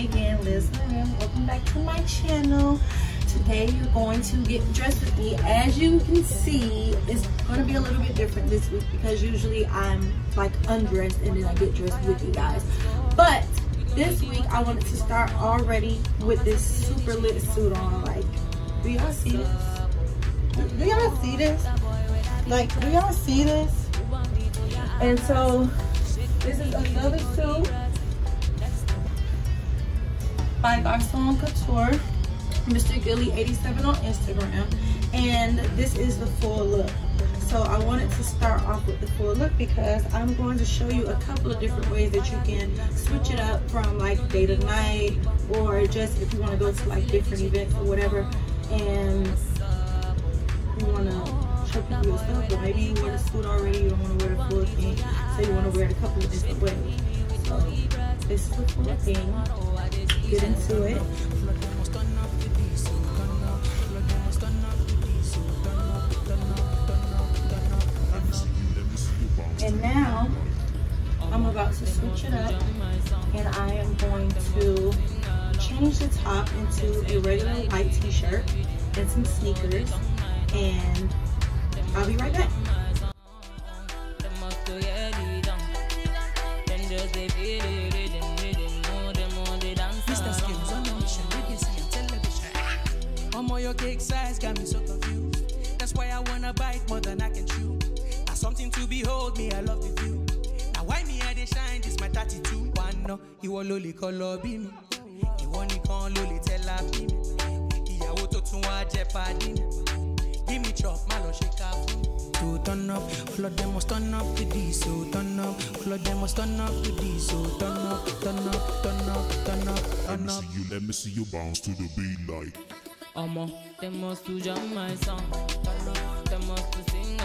again, Liz Lauren. Welcome back to my channel. Today you're going to get dressed with me. As you can see, it's going to be a little bit different this week because usually I'm like undressed and then I get dressed with you guys. But this week I wanted to start already with this super lit suit on. Like, do y'all see this? Do y'all see this? Like, do y'all see this? And so, this is another suit Garcon Couture, Mr. Gilly87 on Instagram. And this is the full look. So I wanted to start off with the full look because I'm going to show you a couple of different ways that you can switch it up from like day to night or just if you want to go to like different events or whatever and you want to show people your stuff but maybe you wear the suit already you don't want to wear the full thing so you want to wear it a couple of different ways so this is the get into it And now I'm about to switch it up and I am going to change the top into a regular white t-shirt and some sneakers and I'll be right back. Television. I'm your cake size, got me so confused. That's why I wanna bite more than I can chew. Now something to behold me, I love the view. Now why me I dey shine, this my 32. One no, ìwọ ló lè color bí mi. Ìwọ nìkan ló lè tell her bí mi. Ìyàwó tó tún wá jẹ́. Give me chop, má lọ ṣe ká fún. So turn up, all of them must turn up to this. So turn up, all of them must turn up to this. So turn up, turn up, turn up, turn up, Let me see you, let me see you bounce to the beat like. Omo, they must to jam my song. They must to sing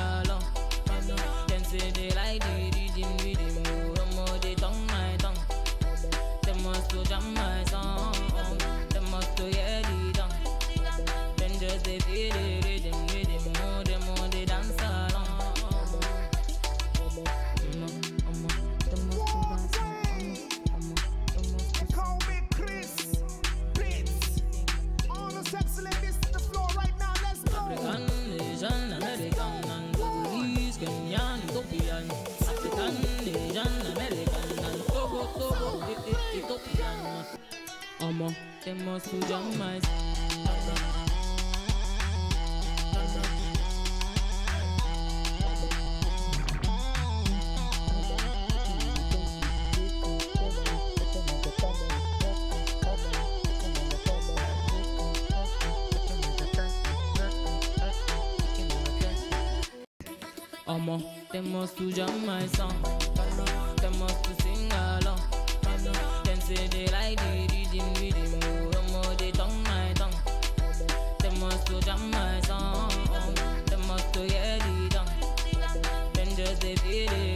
must to jam my Omo, must to my. on my song. Them must to. Then just they feel it.